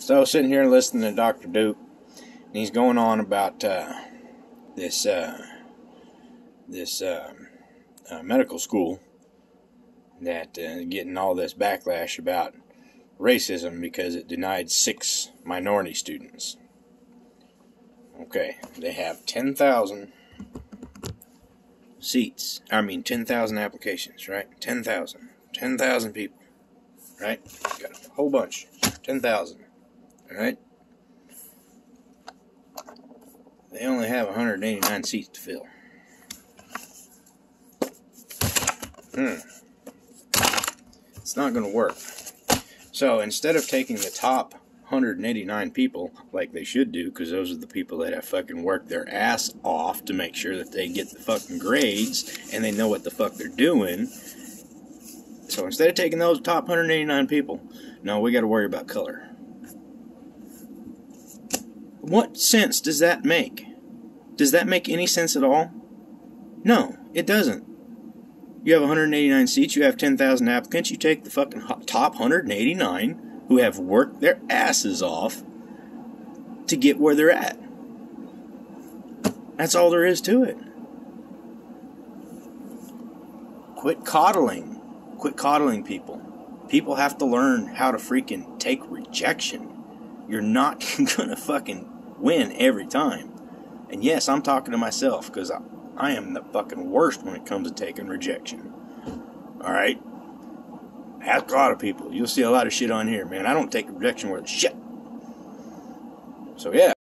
So sitting here listening to Dr. Duke, and he's going on about uh, this uh, this uh, uh medical school that uh, getting all this backlash about racism because it denied six minority students. Okay, they have ten thousand seats. I mean, ten thousand applications, right? Ten thousand. Ten thousand people, right? Got a whole bunch. Ten thousand. Alright? They only have 189 seats to fill. Hmm. It's not going to work. So instead of taking the top 189 people, like they should do, because those are the people that have fucking worked their ass off to make sure that they get the fucking grades and they know what the fuck they're doing. So instead of taking those top 189 people, no, we got to worry about color. What sense does that make? Does that make any sense at all? No, it doesn't. You have 189 seats, you have 10,000 applicants, you take the fucking top 189 who have worked their asses off to get where they're at. That's all there is to it. Quit coddling. Quit coddling people. People have to learn how to freaking take rejection. You're not gonna fucking win every time. And yes, I'm talking to myself because I, I am the fucking worst when it comes to taking rejection. All right? Ask a lot of people. You'll see a lot of shit on here, man. I don't take rejection worth shit. So, yeah.